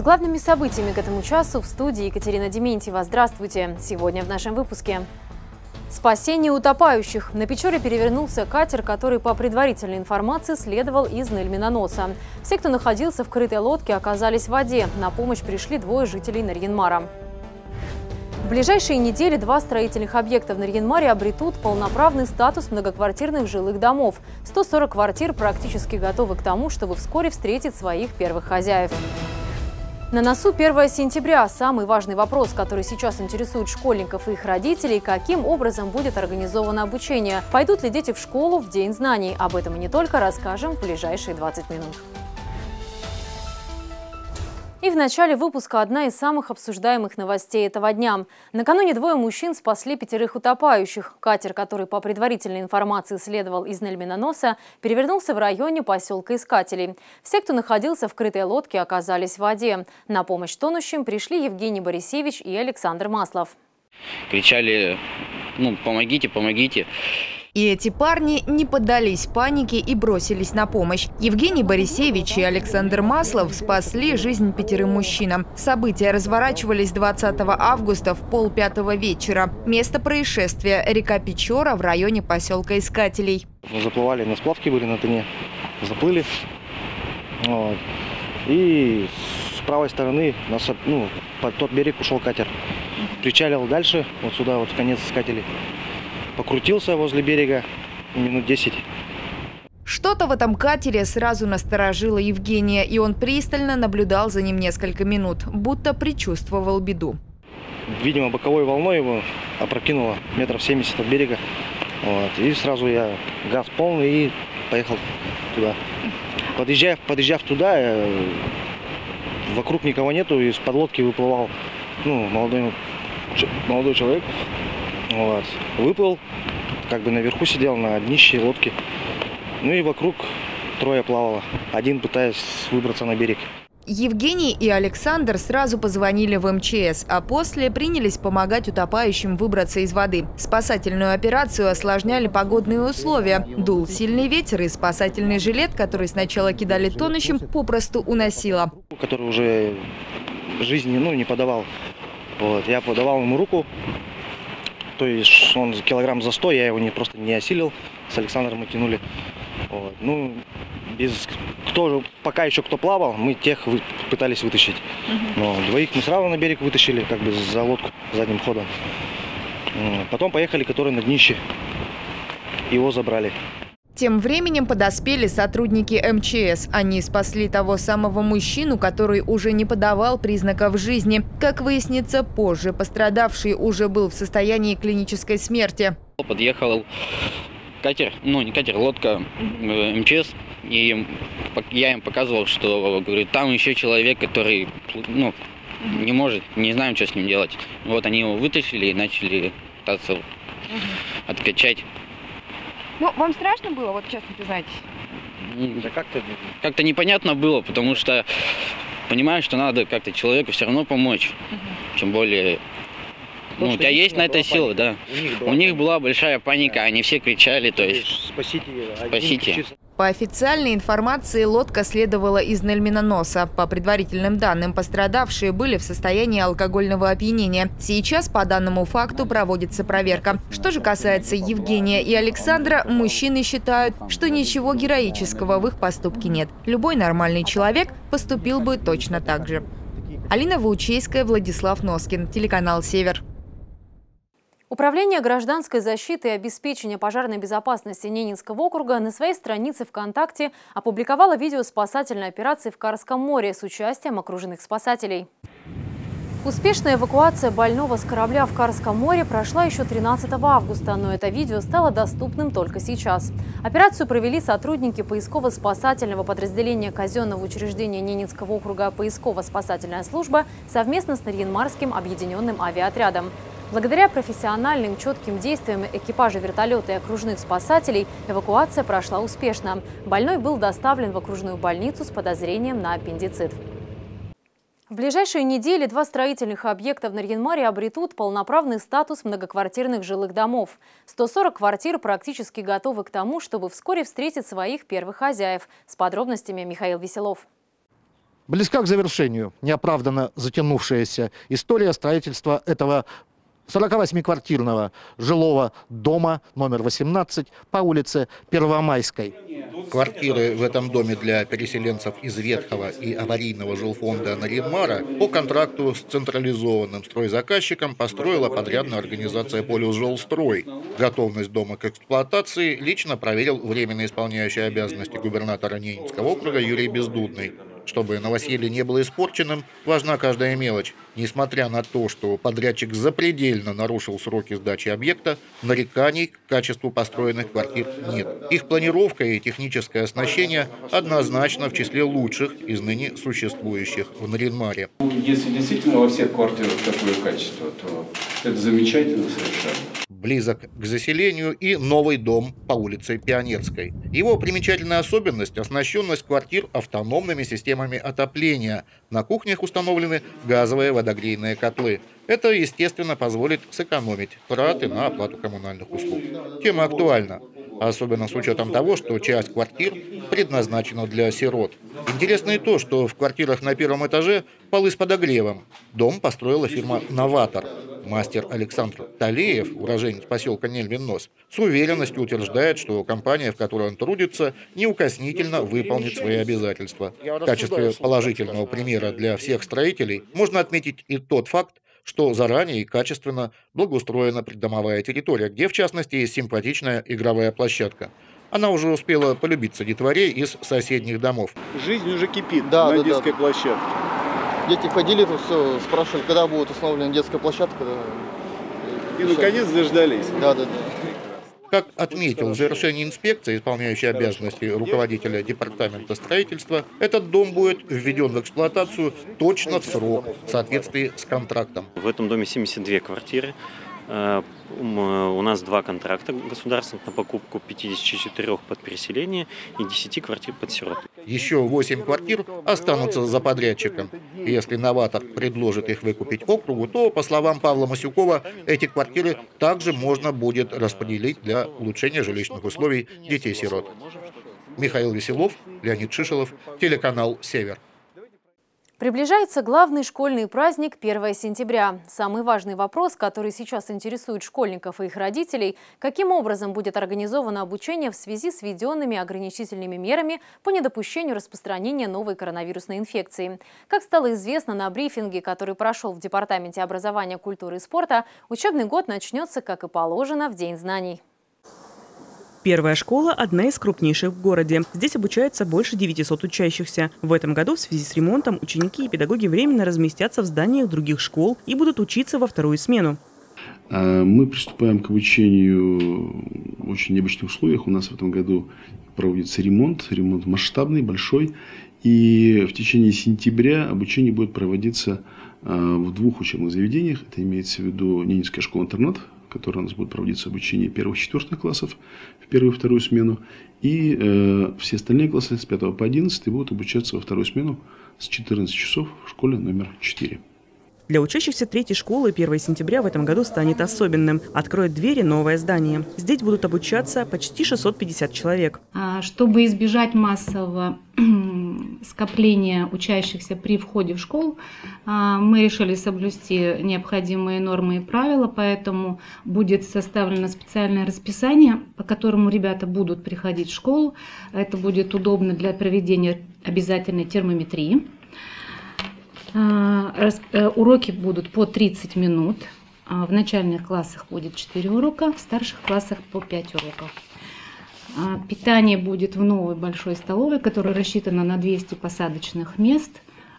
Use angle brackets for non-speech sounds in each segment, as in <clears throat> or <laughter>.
С главными событиями к этому часу в студии Екатерина Дементьева. Здравствуйте! Сегодня в нашем выпуске. Спасение утопающих. На Печоре перевернулся катер, который по предварительной информации следовал из Нельминоноса. Все, кто находился в крытой лодке, оказались в воде. На помощь пришли двое жителей Нарьинмара. В ближайшие недели два строительных объекта в Нарьинмаре обретут полноправный статус многоквартирных жилых домов. 140 квартир практически готовы к тому, чтобы вскоре встретить своих первых хозяев. На носу 1 сентября. Самый важный вопрос, который сейчас интересует школьников и их родителей, каким образом будет организовано обучение. Пойдут ли дети в школу в День знаний? Об этом и не только расскажем в ближайшие 20 минут. И в начале выпуска одна из самых обсуждаемых новостей этого дня. Накануне двое мужчин спасли пятерых утопающих. Катер, который по предварительной информации следовал из Нельминоноса, перевернулся в районе поселка Искателей. Все, кто находился в крытой лодке, оказались в воде. На помощь тонущим пришли Евгений Борисевич и Александр Маслов. Кричали, ну, помогите, помогите. И эти парни не поддались панике и бросились на помощь. Евгений Борисевич и Александр Маслов спасли жизнь пятерым мужчинам. События разворачивались 20 августа в полпятого вечера. Место происшествия – река Печора в районе поселка Искателей. Мы заплывали, на сплавке были на Тыне, заплыли. Вот. И с правой стороны нас, ну, под тот берег ушел катер. Причалил дальше, вот сюда, вот в конец Искателей покрутился возле берега минут 10. Что-то в этом катере сразу насторожило Евгения, и он пристально наблюдал за ним несколько минут, будто предчувствовал беду. Видимо, боковой волной его опрокинуло метров 70 от берега. Вот. И сразу я газ полный и поехал туда. Подъезжая, подъезжав туда, э, вокруг никого нету, из подлодки выплывал ну, молодой, молодой человек. Вот. Выплыл, как бы наверху сидел на днище лодки. Ну и вокруг трое плавало. Один пытаясь выбраться на берег. Евгений и Александр сразу позвонили в МЧС, а после принялись помогать утопающим выбраться из воды. Спасательную операцию осложняли погодные условия. Дул сильный ветер, и спасательный жилет, который сначала кидали тонущим, попросту уносило. Который уже жизни ну, не подавал. Вот. Я подавал ему руку, то есть он килограмм за 100, я его не, просто не осилил. С Александром мы тянули. Вот. Ну, без, кто, пока еще кто плавал, мы тех вы, пытались вытащить. Но двоих мы сразу на берег вытащили, как бы за лодку задним ходом. Потом поехали, которые на днище. Его забрали. Тем временем подоспели сотрудники МЧС. Они спасли того самого мужчину, который уже не подавал признаков жизни. Как выяснится позже, пострадавший уже был в состоянии клинической смерти. Подъехал катер, ну не катер, лодка э, МЧС. И я им показывал, что говорю, там еще человек, который ну, не может, не знаем, что с ним делать. Вот они его вытащили и начали пытаться откачать. Ну, вам страшно было, вот честно признайтесь? Да как-то как непонятно было, потому что понимаю, что надо как-то человеку все равно помочь. Угу. Тем более ну, у тебя есть на это сила, да. У них, была, у них была большая паника, да. они все кричали, то есть... Спасите, спасите. По официальной информации, лодка следовала из Нельминоноса. По предварительным данным, пострадавшие были в состоянии алкогольного опьянения. Сейчас по данному факту проводится проверка. Что же касается Евгения и Александра, мужчины считают, что ничего героического в их поступке нет. Любой нормальный человек поступил бы точно так же. Алина Ваучейская, Владислав Носкин, телеканал «Север». Управление гражданской защиты и обеспечения пожарной безопасности Ненинского округа на своей странице ВКонтакте опубликовало видео спасательной операции в Карском море с участием окруженных спасателей. Успешная эвакуация больного с корабля в Карском море прошла еще 13 августа, но это видео стало доступным только сейчас. Операцию провели сотрудники поисково-спасательного подразделения казенного учреждения Ненинского округа «Поисково-спасательная служба» совместно с Нарьинмарским объединенным авиаотрядом. Благодаря профессиональным четким действиям экипажа вертолета и окружных спасателей эвакуация прошла успешно. Больной был доставлен в окружную больницу с подозрением на аппендицит. В ближайшие недели два строительных объекта в Нарьинмаре обретут полноправный статус многоквартирных жилых домов. 140 квартир практически готовы к тому, чтобы вскоре встретить своих первых хозяев. С подробностями Михаил Веселов. Близка к завершению неоправданно затянувшаяся история строительства этого 48-квартирного жилого дома номер 18 по улице Первомайской. Квартиры в этом доме для переселенцев из ветхого и аварийного жилфонда Наринмара по контракту с централизованным стройзаказчиком построила подрядная организация «Полюс Жилстрой». Готовность дома к эксплуатации лично проверил временно исполняющий обязанности губернатора Ненецкого округа Юрий Бездудный. Чтобы новоселье не было испорченным, важна каждая мелочь. Несмотря на то, что подрядчик запредельно нарушил сроки сдачи объекта, нареканий к качеству построенных квартир нет. Их планировка и техническое оснащение однозначно в числе лучших из ныне существующих в Наринмаре. Если действительно во всех квартирах такое качество, то это замечательно совершенно близок к заселению и новый дом по улице Пионерской. Его примечательная особенность – оснащенность квартир автономными системами отопления. На кухнях установлены газовые водогрейные котлы. Это, естественно, позволит сэкономить траты на оплату коммунальных услуг. Тема актуальна, особенно с учетом того, что часть квартир предназначена для сирот. Интересно и то, что в квартирах на первом этаже полы с подогревом. Дом построила фирма «Новатор». Мастер Александр Талеев, уроженец поселка Нельвин-Нос, с уверенностью утверждает, что компания, в которой он трудится, неукоснительно выполнит свои обязательства. В качестве положительного примера для всех строителей можно отметить и тот факт, что заранее и качественно благоустроена придомовая территория, где, в частности, есть симпатичная игровая площадка. Она уже успела полюбиться детворе из соседних домов. Жизнь уже кипит да, на да, детской да. площадке. Дети ходили, тут все спрашивали, когда будет установлена детская площадка. И, наконец дождались. Да, да, да. Как отметил в завершении инспекции, исполняющий обязанности руководителя департамента строительства, этот дом будет введен в эксплуатацию точно в срок, в соответствии с контрактом. В этом доме 72 квартиры. Э, у нас два контракта государственных на покупку 54 под переселение и 10 квартир под сирот. Еще 8 квартир останутся за подрядчиком. Если новатор предложит их выкупить округу, то, по словам Павла Масюкова, эти квартиры также можно будет распределить для улучшения жилищных условий детей-сирот. Михаил Веселов, Леонид Шишелов, телеканал «Север». Приближается главный школьный праздник 1 сентября. Самый важный вопрос, который сейчас интересует школьников и их родителей, каким образом будет организовано обучение в связи с введенными ограничительными мерами по недопущению распространения новой коронавирусной инфекции. Как стало известно на брифинге, который прошел в Департаменте образования, культуры и спорта, учебный год начнется, как и положено, в День знаний. Первая школа – одна из крупнейших в городе. Здесь обучается больше 900 учащихся. В этом году в связи с ремонтом ученики и педагоги временно разместятся в зданиях других школ и будут учиться во вторую смену. А, мы приступаем к обучению в очень необычных условиях. У нас в этом году проводится ремонт, ремонт масштабный, большой. И в течение сентября обучение будет проводиться а, в двух учебных заведениях. Это имеется в виду Ненецкая школа-интернат которой у нас будет проводиться обучение первых и четвертых классов в первую и вторую смену. И э, все остальные классы с 5 по 11 будут обучаться во вторую смену с 14 часов в школе номер 4. Для учащихся третьей школы 1 сентября в этом году станет особенным. Откроет двери новое здание. Здесь будут обучаться почти 650 человек. А, чтобы избежать массового <clears throat> скопления учащихся при входе в школу, а, мы решили соблюсти необходимые нормы и правила, поэтому будет составлено специальное расписание, по которому ребята будут приходить в школу. Это будет удобно для проведения обязательной термометрии. А, э, уроки будут по 30 минут. А, в начальных классах будет 4 урока, в старших классах по 5 уроков. А, питание будет в новой большой столовой, которая рассчитана на 200 посадочных мест.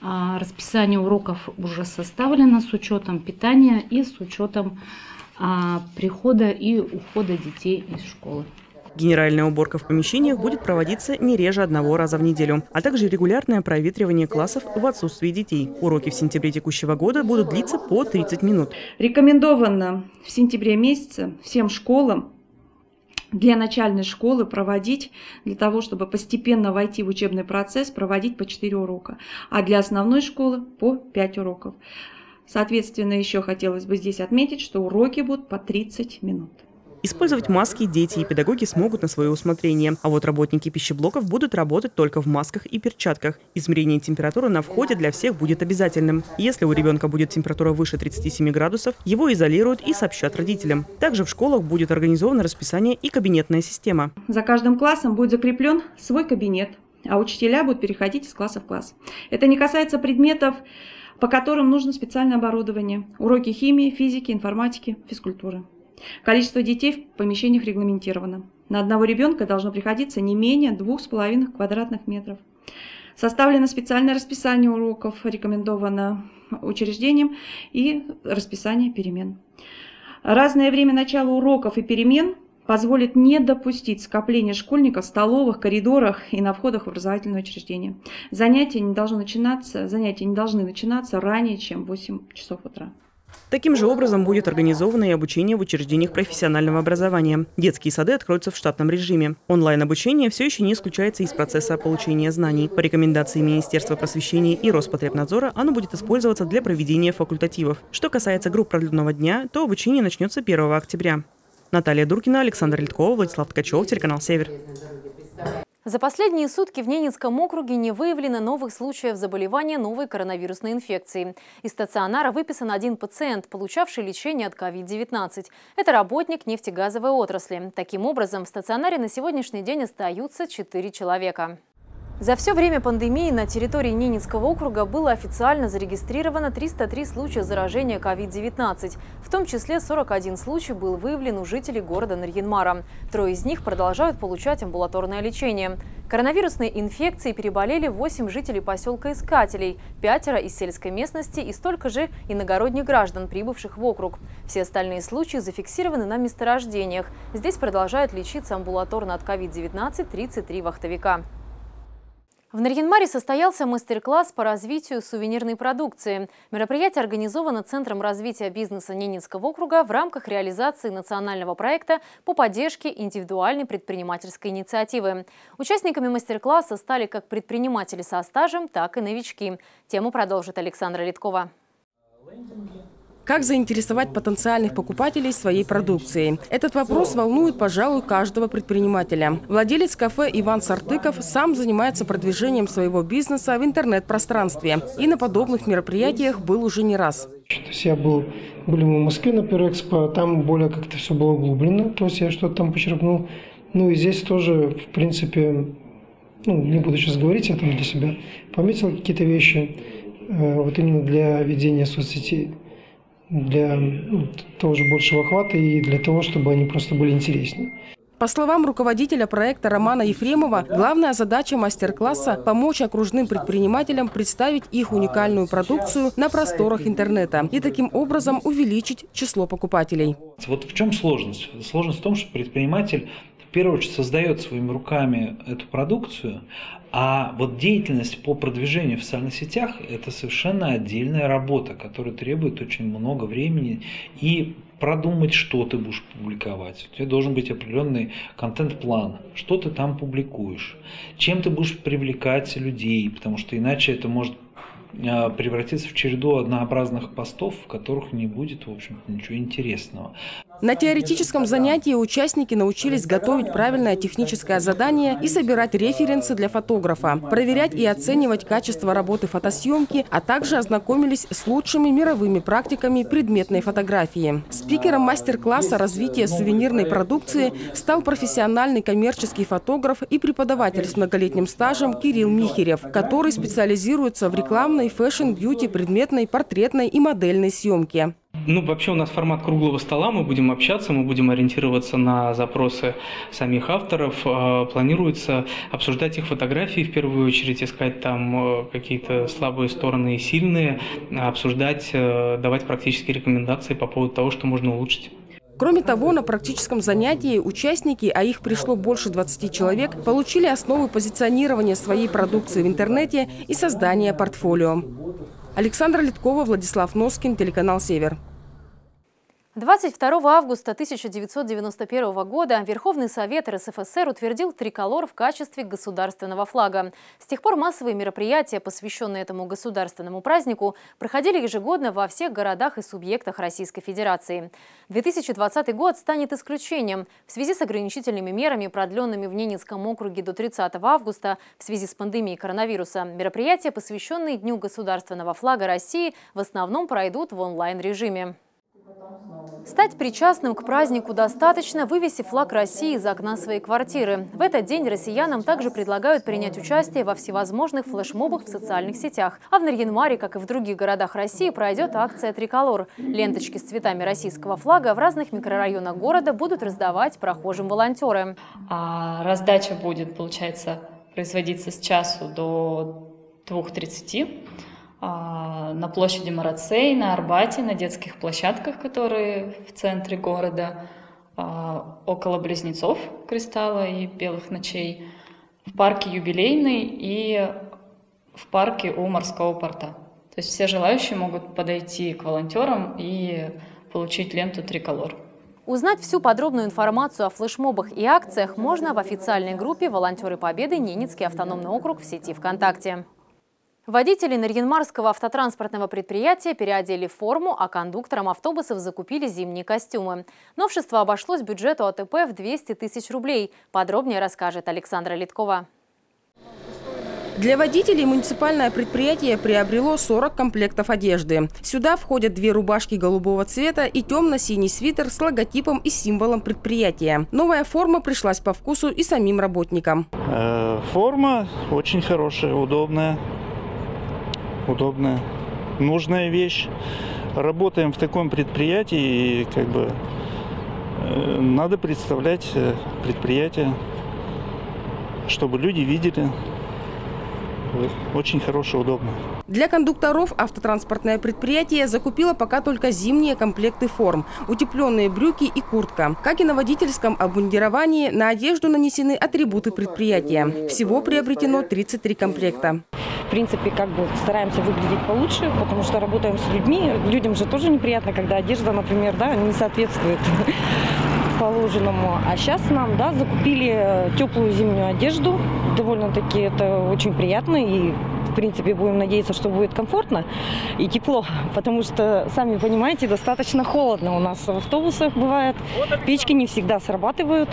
Расписание уроков уже составлено с учетом питания и с учетом прихода и ухода детей из школы. Генеральная уборка в помещениях будет проводиться не реже одного раза в неделю, а также регулярное проветривание классов в отсутствии детей. Уроки в сентябре текущего года будут длиться по 30 минут. Рекомендовано в сентябре месяце всем школам для начальной школы проводить, для того, чтобы постепенно войти в учебный процесс, проводить по 4 урока, а для основной школы по 5 уроков. Соответственно, еще хотелось бы здесь отметить, что уроки будут по 30 минут. Использовать маски дети и педагоги смогут на свое усмотрение, а вот работники пищеблоков будут работать только в масках и перчатках. Измерение температуры на входе для всех будет обязательным. Если у ребенка будет температура выше 37 градусов, его изолируют и сообщат родителям. Также в школах будет организовано расписание и кабинетная система. За каждым классом будет закреплен свой кабинет, а учителя будут переходить из класса в класс. Это не касается предметов, по которым нужно специальное оборудование. Уроки химии, физики, информатики, физкультуры. Количество детей в помещениях регламентировано. На одного ребенка должно приходиться не менее 2,5 квадратных метров. Составлено специальное расписание уроков, рекомендовано учреждением и расписание перемен. Разное время начала уроков и перемен позволит не допустить скопления школьников в столовых, коридорах и на входах в образовательное учреждение. Занятия не должны начинаться, занятия не должны начинаться ранее, чем 8 часов утра. Таким же образом будет организовано и обучение в учреждениях профессионального образования. Детские сады откроются в штатном режиме. Онлайн-обучение все еще не исключается из процесса получения знаний. По рекомендации Министерства просвещения и Роспотребнадзора оно будет использоваться для проведения факультативов. Что касается групп продленного дня, то обучение начнется 1 октября. Наталья Дуркина, Александр Литкова, Владислав Ткачев, телеканал «Север». За последние сутки в Ненецком округе не выявлено новых случаев заболевания новой коронавирусной инфекцией. Из стационара выписан один пациент, получавший лечение от COVID-19. Это работник нефтегазовой отрасли. Таким образом, в стационаре на сегодняшний день остаются 4 человека. За все время пандемии на территории Ненецкого округа было официально зарегистрировано 303 случая заражения COVID-19. В том числе 41 случай был выявлен у жителей города Нарьинмара. Трое из них продолжают получать амбулаторное лечение. Коронавирусной инфекцией переболели 8 жителей поселка Искателей, пятеро из сельской местности и столько же иногородних граждан, прибывших в округ. Все остальные случаи зафиксированы на месторождениях. Здесь продолжают лечиться амбулаторно от COVID-19 33 вахтовика. В Нарьинмаре состоялся мастер-класс по развитию сувенирной продукции. Мероприятие организовано Центром развития бизнеса Ненецкого округа в рамках реализации национального проекта по поддержке индивидуальной предпринимательской инициативы. Участниками мастер-класса стали как предприниматели со стажем, так и новички. Тему продолжит Александра Литкова. Как заинтересовать потенциальных покупателей своей продукцией? Этот вопрос волнует, пожалуй, каждого предпринимателя. Владелец кафе Иван Сартыков сам занимается продвижением своего бизнеса в интернет-пространстве. И на подобных мероприятиях был уже не раз. То есть я был, были мы в Москве на Перэкспо, там более как-то все было углублено, то есть я что-то там почерпнул. Ну и здесь тоже, в принципе, ну, не буду сейчас говорить, я там для себя пометил какие-то вещи, э, вот именно для ведения соцсетей для ну, тоже большего охвата и для того, чтобы они просто были интереснее. По словам руководителя проекта Романа Ефремова, главная задача мастер-класса – помочь окружным предпринимателям представить их уникальную продукцию на просторах интернета и таким образом увеличить число покупателей. Вот в чем сложность? Сложность в том, что предприниматель в первую очередь создает своими руками эту продукцию, а вот деятельность по продвижению в социальных сетях – это совершенно отдельная работа, которая требует очень много времени и продумать, что ты будешь публиковать. У тебя должен быть определенный контент-план, что ты там публикуешь, чем ты будешь привлекать людей, потому что иначе это может а, превратиться в череду однообразных постов, в которых не будет, в общем ничего интересного. На теоретическом занятии участники научились готовить правильное техническое задание и собирать референсы для фотографа, проверять и оценивать качество работы фотосъемки, а также ознакомились с лучшими мировыми практиками предметной фотографии. Спикером мастер-класса развития сувенирной продукции стал профессиональный коммерческий фотограф и преподаватель с многолетним стажем Кирилл Михерев, который специализируется в рекламной, fashion, beauty, предметной, портретной и модельной съемке. Ну, вообще у нас формат круглого стола, мы будем общаться, мы будем ориентироваться на запросы самих авторов. А, планируется обсуждать их фотографии, в первую очередь искать там э, какие-то слабые стороны и сильные, обсуждать, э, давать практические рекомендации по поводу того, что можно улучшить. Кроме того, на практическом занятии участники, а их пришло больше 20 человек, получили основы позиционирования своей продукции в интернете и создания портфолио. Александра Литкова, Владислав Носкин, телеканал «Север». 22 августа 1991 года Верховный Совет РСФСР утвердил триколор в качестве государственного флага. С тех пор массовые мероприятия, посвященные этому государственному празднику, проходили ежегодно во всех городах и субъектах Российской Федерации. 2020 год станет исключением. В связи с ограничительными мерами, продленными в Ненецком округе до 30 августа в связи с пандемией коронавируса, мероприятия, посвященные Дню государственного флага России, в основном пройдут в онлайн-режиме. Стать причастным к празднику достаточно, вывесив флаг России из окна своей квартиры. В этот день россиянам также предлагают принять участие во всевозможных флешмобах в социальных сетях. А в Нарьинмаре, как и в других городах России, пройдет акция «Триколор». Ленточки с цветами российского флага в разных микрорайонах города будут раздавать прохожим волонтеры. А раздача будет, получается, производиться с часу до 2.30 а, на площади Марацей, на Арбате, на детских площадках, которые в центре города, а, около Близнецов, Кристалла и Белых ночей, в парке Юбилейный и в парке у морского порта. То есть все желающие могут подойти к волонтерам и получить ленту «Триколор». Узнать всю подробную информацию о флешмобах и акциях можно в официальной группе «Волонтеры Победы. Ненецкий автономный округ» в сети ВКонтакте. Водители Нарьинмарского автотранспортного предприятия переодели форму, а кондукторам автобусов закупили зимние костюмы. Новшество обошлось бюджету АТП в 200 тысяч рублей. Подробнее расскажет Александра Литкова. Для водителей муниципальное предприятие приобрело 40 комплектов одежды. Сюда входят две рубашки голубого цвета и темно-синий свитер с логотипом и символом предприятия. Новая форма пришлась по вкусу и самим работникам. Э, форма очень хорошая, удобная удобная, нужная вещь. Работаем в таком предприятии и как бы э, надо представлять э, предприятие, чтобы люди видели. Очень хорошее, удобно. Для кондукторов автотранспортное предприятие закупило пока только зимние комплекты форм, утепленные брюки и куртка. Как и на водительском обмундировании, на одежду нанесены атрибуты предприятия. Всего приобретено 33 комплекта в принципе, как бы стараемся выглядеть получше, потому что работаем с людьми. Людям же тоже неприятно, когда одежда, например, да, не соответствует положенному. А сейчас нам, да, закупили теплую зимнюю одежду. Довольно-таки это очень приятно и в принципе, будем надеяться, что будет комфортно и тепло, <laughs> потому что, сами понимаете, достаточно холодно у нас в автобусах бывает. Печки не всегда срабатывают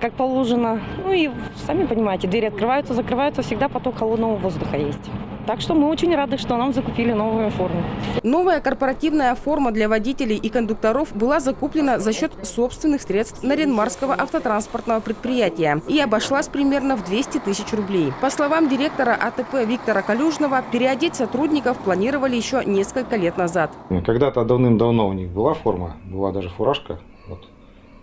как положено. Ну и сами понимаете, двери открываются, закрываются, всегда поток холодного воздуха есть. Так что мы очень рады, что нам закупили новую форму. Новая корпоративная форма для водителей и кондукторов была закуплена за счет собственных средств Наренмарского автотранспортного предприятия и обошлась примерно в 200 тысяч рублей. По словам директора АТП Виктора Калюжного, переодеть сотрудников планировали еще несколько лет назад. Когда-то давным-давно у них была форма, была даже фуражка. Вот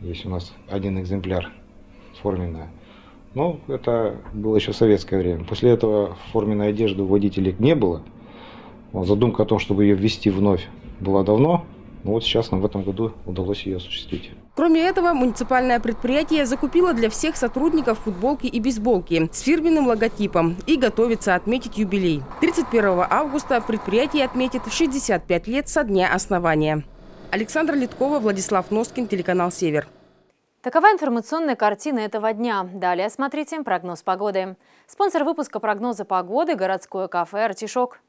есть у нас один экземпляр форменная. Но это было еще советское время. После этого форменной одежды у водителей не было. Вот, задумка о том, чтобы ее ввести вновь, была давно. Но вот сейчас нам в этом году удалось ее осуществить. Кроме этого, муниципальное предприятие закупило для всех сотрудников футболки и бейсболки с фирменным логотипом и готовится отметить юбилей. 31 августа предприятие отметит 65 лет со дня основания. Александр Литкова, Владислав Носкин, телеканал «Север». Такова информационная картина этого дня. Далее смотрите прогноз погоды. Спонсор выпуска прогноза погоды – городское кафе «Артишок».